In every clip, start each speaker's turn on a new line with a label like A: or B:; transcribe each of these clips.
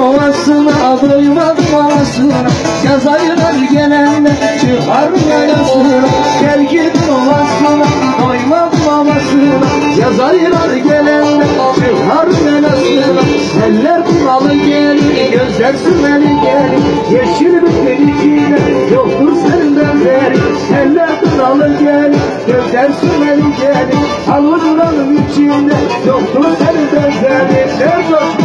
A: ovasına doymaz babasına Yaz ayları gelende çıkar yayasına Gel git ovasına doymaz babasına Yaz ayları gelende çıkar yayasına Eller kuralı gelir gözler sümeli gelir. Yeşil bütün içine yoktur senden beri Eller kuralı gelir gözler sümeli gelir. Alır içinde yoktur senden beri Her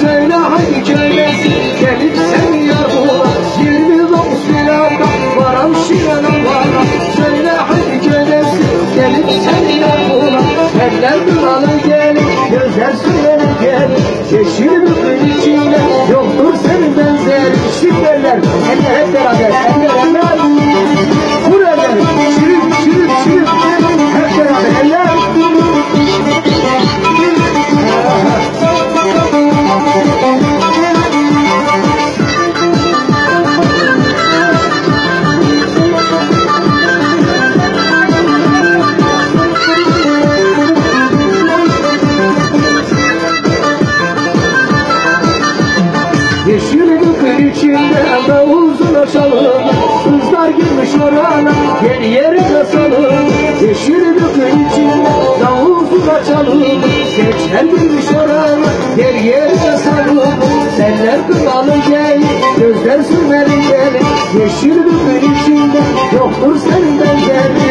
A: Söyle hangi kölesi gelip sen yar bula Yirmi dokuz bin akram varam şirana varam Söyle hangi kölesi gelip sen yar Gıkır içinde davulsun açalım Kızlar girmiş orana yer yerine salın gıkır içinde davulsun açalım Gençler girmiş orana yer yerine salın Seller kralı gel gözler sürmeli gel. Yeşil gıkır içinde yoktur senden gel